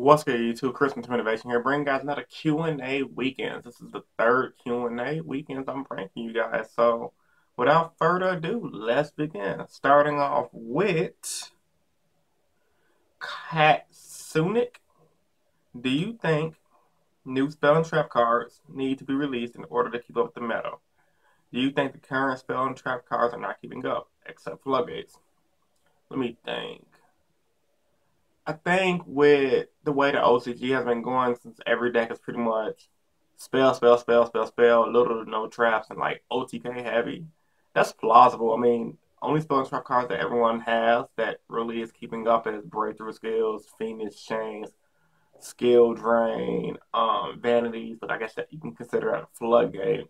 What's good, YouTube? Christmas Innovation here, Bring guys another Q&A weekend. This is the third Q&A weekend I'm bringing you guys. So, without further ado, let's begin. Starting off with Katsunic. Do you think new spell and trap cards need to be released in order to keep up with the meta? Do you think the current spell and trap cards are not keeping up, except for floodgates? Let me think. I think with the way the OCG has been going since every deck is pretty much spell, spell, spell, spell, spell, little to no traps, and like OTK heavy, that's plausible. I mean, only spell and trap cards that everyone has that really is keeping up is Breakthrough Skills, Phoenix Chains, Skill Drain, um, Vanities, but I guess that you can consider that a floodgate.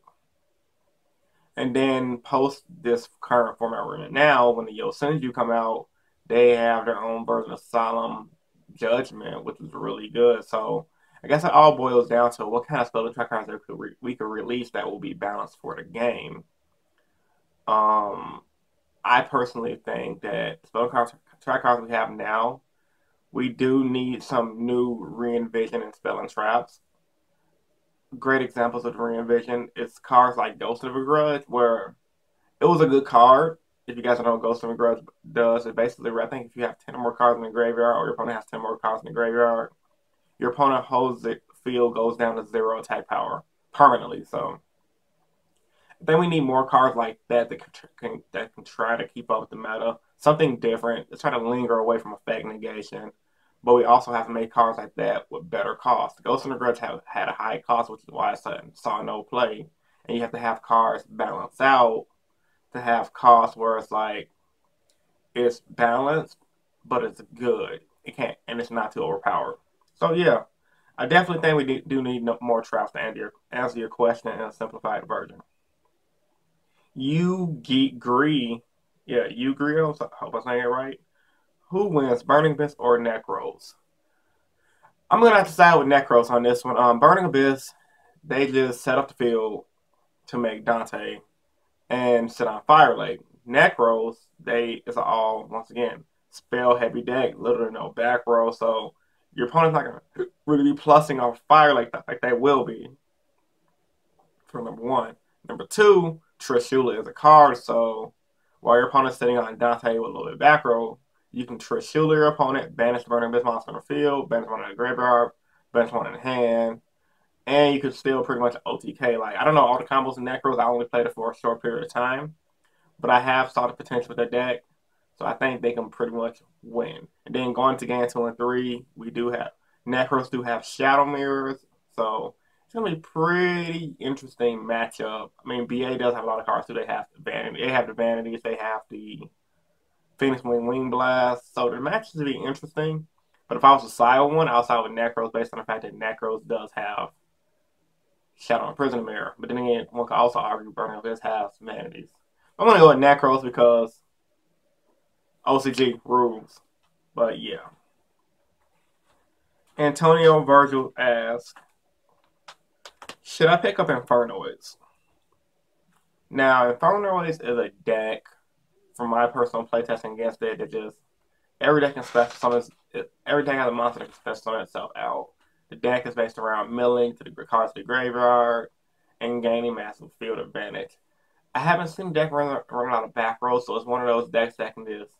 And then post this current format we're in now, when the Yosenju come out, they have their own version of Solemn Judgment, which is really good. So I guess it all boils down to what kind of spell trap cards we could release that will be balanced for the game. Um, I personally think that spell cards, trap cards we have now, we do need some new re-envision and spell and traps. Great examples of re-envision is cards like Ghost of a Grudge, where it was a good card, if you guys don't know what Ghost of a Grudge does, it basically, I think if you have 10 or more cards in the graveyard, or your opponent has 10 more cards in the graveyard, your opponent holds the field goes down to zero attack power permanently. So then we need more cards like that that can, that can try to keep up with the meta. Something different. Let's try to linger away from effect negation. But we also have to make cards like that with better cost. Ghost of the Grudge have, had a high cost, which is why I saw no play. And you have to have cards balance out to have costs where it's like it's balanced, but it's good. It can't, and it's not too overpowered. So yeah, I definitely think we do need more traps to answer your, answer your question in a simplified version. You agree, yeah, you agree. I hope I'm saying it right. Who wins, Burning Abyss or Nekroz? I'm gonna have to side with Nekroz on this one. Um, Burning Abyss, they just set up the field to make Dante and sit on Fire Lake. Nekroz, they is all once again spell heavy deck, literally no back row, so your opponent's not gonna really be plussing off Fire Lake like they will be. For number one. Number two, Trishula is a card, so while your opponent's sitting on Dante with a little bit back row, you can Trishula your opponent, banish the Burning Abyss monster on the field, banish one in the graveyard, banish one in hand, and you could still pretty much OTK. Like I don't know all the combos in Nekroz. I only played it for a short period of time, but I have saw the potential with the deck, so I think they can pretty much win. And then going to game two and three, we do have Nekroz do have Shadow Mirrors, so it's gonna be pretty interesting matchup. I mean, BA does have a lot of cards too. They have the vanity, they have the vanities, they have the Phoenix Wing Wing Blast. So the matches will be interesting. But if I was to side one, I'll side with Nekroz based on the fact that Nekroz does have Shadow and Prison Mirror. But then again, one could also argue Burning Abyss has Humanities. I'm to go with Nekroz because OCG rules. But yeah. Antonio Virgil asks, should I pick up Infernoids? Now, Infernoids is a deck, from my personal playtesting against it, that just, every deck can special summon, every deck has a monster that can special summon itself out. The deck is based around milling to the cards to the graveyard and gaining massive field advantage. I haven't seen deck run, run out of back row, so it's one of those decks that can just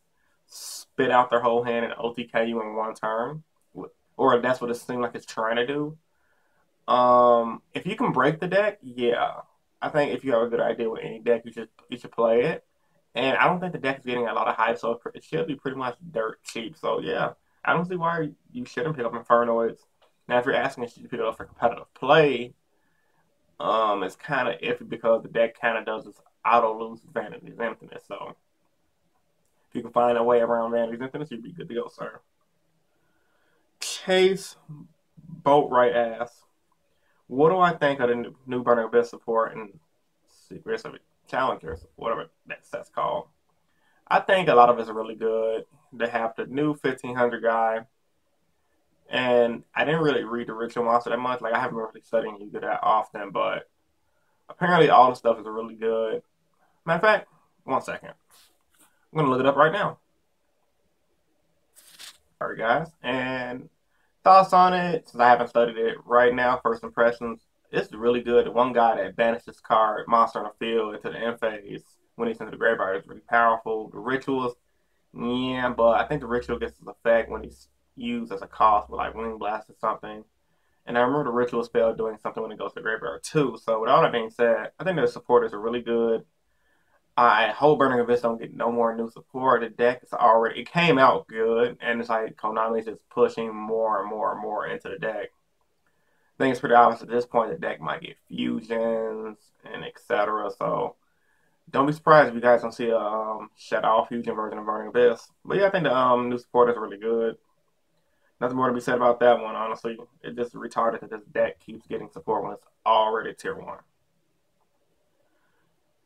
spit out their whole hand and OTK you in one turn. Or that's what it seems like it's trying to do. Um, if you can break the deck, yeah. I think if you have a good idea with any deck, you should you should play it. And I don't think the deck is getting a lot of hype, so it should be pretty much dirt cheap. So yeah, I don't see why you shouldn't pick up Infernoids. Now, if you're asking if you pick it for competitive play, um, it's kind of iffy because the deck kind of does this auto lose Vanity's Emptiness. So, if you can find a way around Vanity's Emptiness, you'd be good to go, sir. Chase Boatwright asks, What do I think of the new Burning Abyss support and Secrets of Challengers, whatever that set's called? I think a lot of it's really good. They have the new 1500 guy and I didn't really read the ritual monster that much. Like I haven't really studying Yu-Gi that often, but apparently all the stuff is really good. Matter of fact, one second. I'm gonna look it up right now. Alright guys. And thoughts on it, since I haven't studied it right now, first impressions, it's really good. The one guy that banished his card, Monster on the Field, into the end phase when he's into the graveyard is really powerful. The rituals, yeah, but I think the ritual gets its effect when he's used as a cost with like Wing Blast or something. And I remember the ritual spell doing something when it goes to the graveyard too. So with all that being said, I think the supporters are really good. I hope Burning Abyss don't get no more new support. The deck is already it came out good, and it's like Konami's just pushing more and more and more into the deck. I think it's pretty obvious at this point the deck might get fusions and etc. So don't be surprised if you guys don't see a um, Shadow Fusion version of Burning Abyss. But yeah, I think the um, new support is really good. Nothing more to be said about that one, honestly. It just retarded that this deck keeps getting support when it's already tier 1.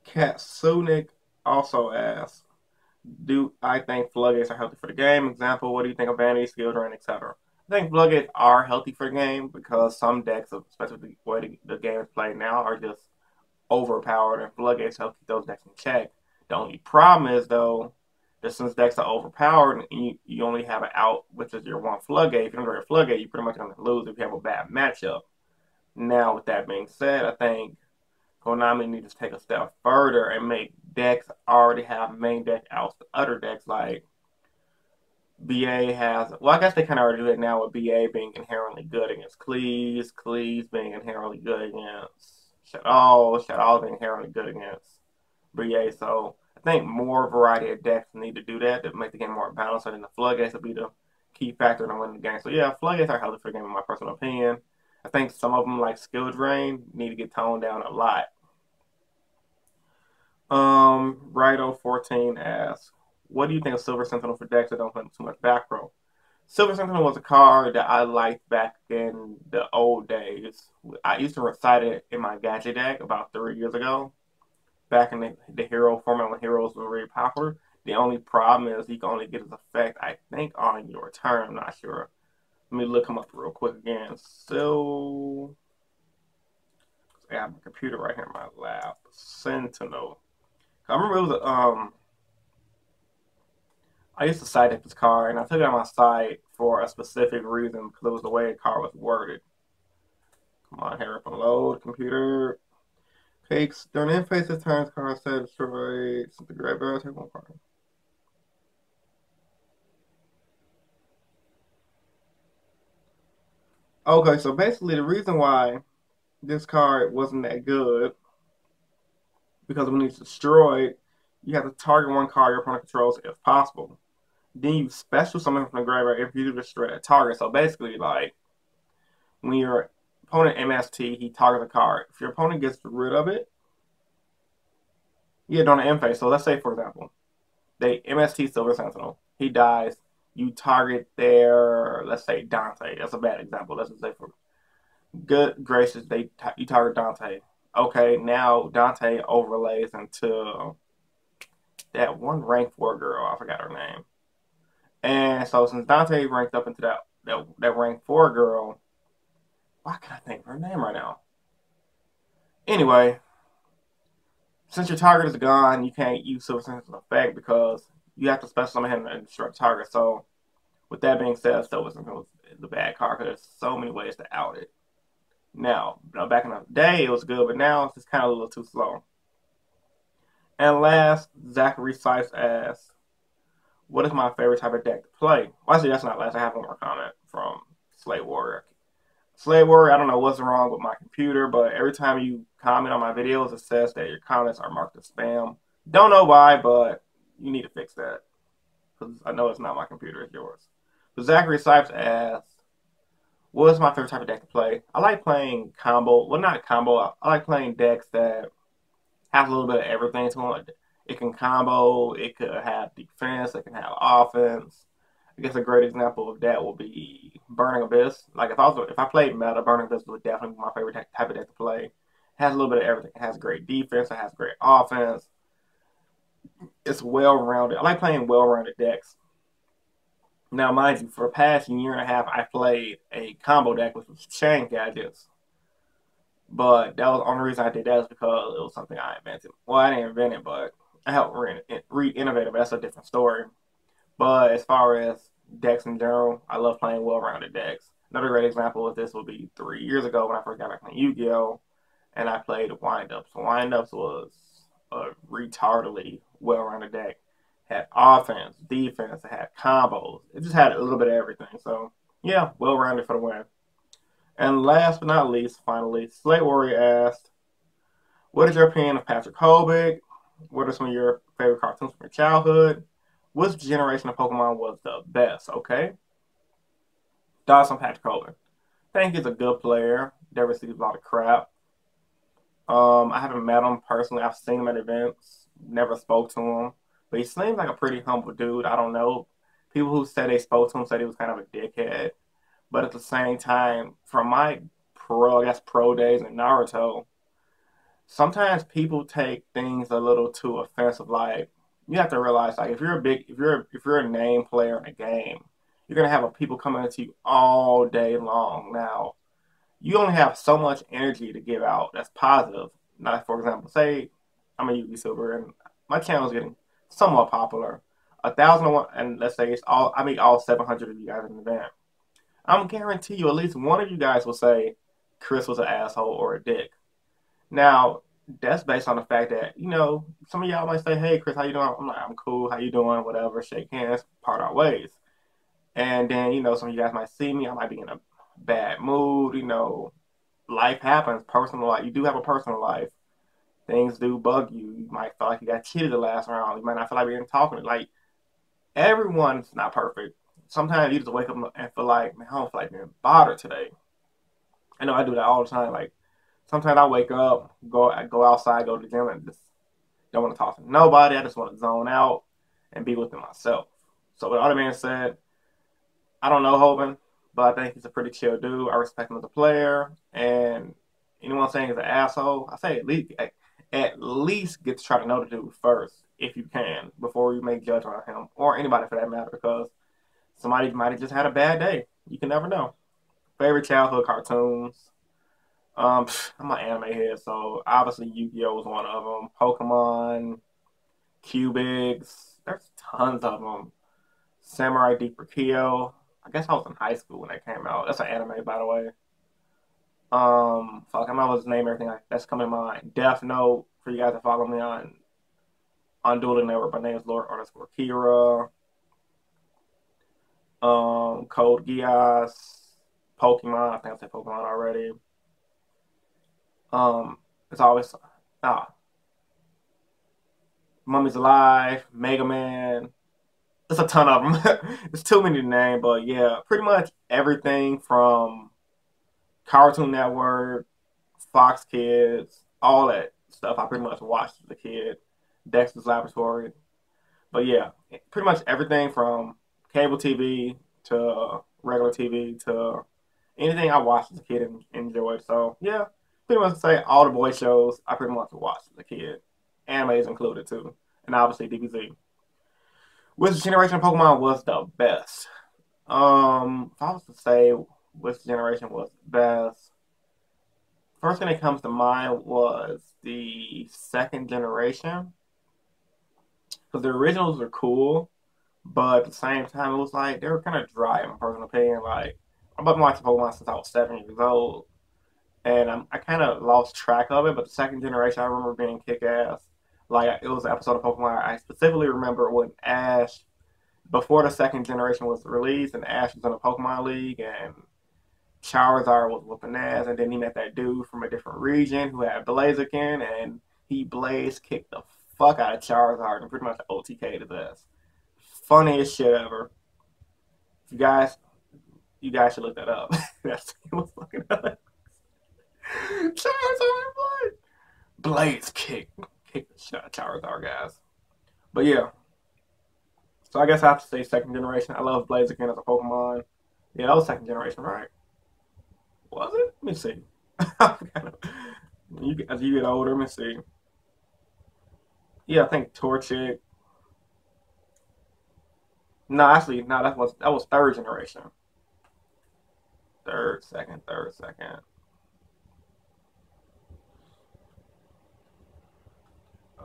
Katsunic also asks, do I think floodgates are healthy for the game? Example, what do you think of Vanity, Skill Drain, etc.? I think floodgates are healthy for the game because some decks, especially the way the game is played now, are just overpowered and floodgates help keep those decks in check. The only problem is though that since decks are overpowered and you, you only have an out, which is your one floodgate, if you don't get a floodgate, you're pretty much gonna lose if you have a bad matchup. Now with that being said, I think Konami needs to take a step further and make decks already have main deck outs to other decks like BA has. Well, I guess they kind of already do it now with BA being inherently good against Cleese, Cleese being inherently good against Shadow, Shadow being inherently good against BA. So think more variety of decks need to do that to make the game more balanced. I think the floodgates will be the key factor in winning the game. So yeah, floodgates are healthy for the game in my personal opinion. I think some of them, like Skill Drain, need to get toned down a lot. Um, Rido14 asks, what do you think of Silver Sentinel for decks that don't play too much back row? Silver Sentinel was a card that I liked back in the old days. I used to recite it in my gadget deck about three years ago, back in the, the hero format when heroes were very popular. The only problem is he can only get his effect, I think, on your turn. I'm not sure. Let me look him up real quick again. So, I have my computer right here in my lap. Sentinel. I remember it was um. I used to side deck this car, and I took it on my side for a specific reason because it was the way the car was worded. Come on, hurry up and load computer. Takes phase of turns, car said destroy the graveyard. Take one card. Okay, so basically the reason why this card wasn't that good because when it's destroyed, you have to target one card your opponent controls if possible. Then you special summon from the graveyard if you destroy that target. So basically, like when your opponent MST, he targets a card. If your opponent gets rid of it, on the end phase. So let's say, for example, they MST Silver Sentinel. He dies. You target their, let's say Dante. That's a bad example. Let's just say for good gracious, they you target Dante okay, now Dante overlays into that one rank four girl. I forgot her name. And so since Dante ranked up into that that, that rank four girl, why can't I think of her name right now? Anyway, since your target is gone, you can't use Silver Sentinel effect because you have to special summon him and destroy target. So, with that being said, Silver Sentinel is the bad card because there's so many ways to out it. Now, back in the day, it was good, but now it's just kind of a little too slow. And last, Zachary Sipes asks, what is my favorite type of deck to play? Well, actually, that's not last. I have one more comment from Slate Warrior. Warrior, I don't know what's wrong with my computer, but every time you comment on my videos, it says that your comments are marked as spam. Don't know why, but you need to fix that. Because I know it's not my computer, it's yours. But Zachary Sipes asks, What's my favorite type of deck to play? I like playing combo. Well, not combo. I like playing decks that have a little bit of everything. It can combo. It could have defense. It can have offense. I guess a great example of that will be Burning Abyss. Like if I was if I played meta, Burning Abyss would definitely be my favorite type of deck to play. It has a little bit of everything. It has great defense. It has great offense. It's well rounded. I like playing well rounded decks. Now, mind you, for the past year and a half, I played a combo deck with chain gadgets. But that was the only reason I did that is because it was something I invented. Well, I didn't invent it, but I helped re-innovate it. But that's a different story. But as far as decks in general, I love playing well-rounded decks. another great example of this would be three years ago when I first got back on Yu-Gi-Oh! and I played Wind-Ups. Wind-Ups was a retardedly well-rounded deck. Had offense, defense, it had combos. It just had a little bit of everything. So yeah, well-rounded for the win. And last but not least, finally, Slate Warrior asked, "What is your opinion of Patrick Hoban? What are some of your favorite cartoons from your childhood? Which generation of Pokemon was the best?" Okay. Dawson Patrick think he's a good player. Never received a lot of crap. Um, I haven't met him personally. I've seen him at events. Never spoke to him, but he seems like a pretty humble dude. I don't know. People who said they spoke to him said he was kind of a dickhead, but at the same time, from my pro, I guess pro days in Naruto, sometimes people take things a little too offensive. Like you have to realize, like if you're a big, if you're if you're a name player in a game, you're gonna have people coming to you all day long. Now you only have so much energy to give out that's positive. Not, for example, say I'm a Yugi Silver and my channel is getting somewhat popular. A thousand one, and let's say it's all, I mean, all 700 of you guys in the event. I'm guarantee you at least one of you guys will say Chris was an asshole or a dick. Now, that's based on the fact that, you know, some of y'all might say, hey, Chris, how you doing? I'm like, I'm cool. How you doing? Whatever. Shake hands, part our ways. And then, you know, some of you guys might see me. I might be in a bad mood, you know, life happens, personal life. You do have a personal life. Things do bug you. You might feel like you got cheated the last round. You might not feel like being talking. Like everyone's not perfect. Sometimes you just wake up and feel like, man, I don't feel like being bothered today. I know I do that all the time. Like sometimes I wake up, go I go outside, go to the gym, and just don't want to talk to nobody. I just want to zone out and be within myself. So with all that being said, I don't know Hoban but I think he's a pretty chill dude. I respect him as a player, and anyone saying he's an asshole, I say at least at least get to try to know the dude first if you can before you make judgment on him or anybody for that matter, because somebody might have just had a bad day. You can never know. Favorite childhood cartoons. Um, I'm an anime head, so obviously Yu-Gi-Oh was one of them. Pokemon, Cubix, there's tons of them. Samurai Deeper Kyo. I guess I was in high school when that came out. That's an anime, by the way. Um, fuck, I'm not to name everything that's coming to mind. Death Note for you guys to follow me on on Dueling Network. My name is Lord underscore Kira. Um, Code Geass, Pokemon. I think I said Pokemon already. Um, it's always ah. Mummies Alive, Mega Man, there's a ton of them. It's too many to name, but yeah, pretty much everything from Cartoon Network, Fox Kids, all that stuff I pretty much watched as a kid. Dexter's Laboratory. But yeah, pretty much everything from cable TV to regular TV to anything I watched as a kid and enjoyed. So yeah, pretty much say all the boy shows I pretty much watched as a kid. Animes included too. And obviously DBZ which generation of Pokemon was the best? Um, if I was to say which generation was best, first thing that comes to mind was the second generation. Because the originals were cool, but at the same time, it was like they were kind of dry, in my personal opinion. Like, I've been watching Pokemon since I was seven years old, and I'm, i kind of lost track of it. But the second generation, I remember being kick ass. Like it was an episode of Pokemon. I specifically remember when Ash, before the second generation was released, and Ash was in a Pokemon League, and Charizard was whooping ass, and then he met that dude from a different region who had Blaziken, and he blaze kicked the fuck out of Charizard and pretty much OTK'd his ass. Funniest shit ever. You guys, you guys should look that up. That's it was fucking Charizard, what? Blaze kick kick Charizard, guys. But yeah. So I guess I have to say second generation. I love Blaziken as a Pokemon. Yeah, that was second generation, right? Was it? Let me see. you, as you get older, let me see. Yeah, I think Torchic. No, actually, no, that was that was third generation. Third, second, third, second.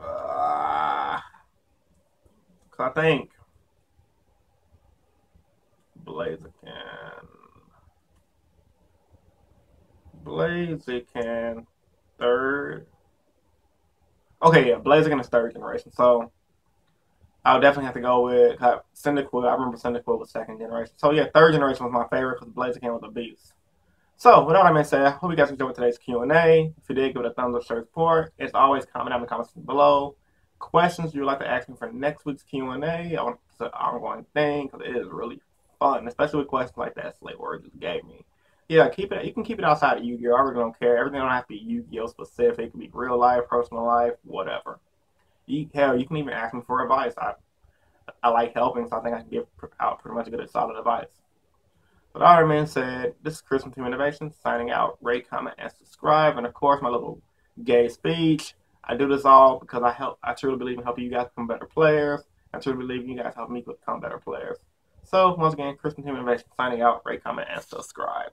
Uh, I think Blaziken. Blaziken third. Okay, yeah, Blaziken is third generation. So I would definitely have to go with Cyndaquil. I remember Cyndaquil was second generation. So yeah, third generation was my favorite because Blaziken was a beast. So, with all that being said, I hope you guys enjoyed today's Q&A. If you did, give it a thumbs up, share support. As always, comment down in the comments below. Questions you would like to ask me for next week's Q&A. I want to an ongoing thing because it is really fun, especially with questions like that Slate Word just gave me. Yeah, keep it. You can keep it outside of Yu-Gi-Oh. I really don't care. Everything don't have to be Yu-Gi-Oh specific. It can be real life, personal life, whatever. You, hell, you can even ask me for advice. I I like helping, so I think I can give out pretty much a good solid advice. But that being said, this is Chris from Team Innovation signing out. Rate, comment, and subscribe. And of course, my little gay speech. I do this all because I help. I truly believe in helping you guys become better players. I truly believe in you guys help me become better players. So once again, Chris from Team Innovation signing out. Rate, comment, and subscribe.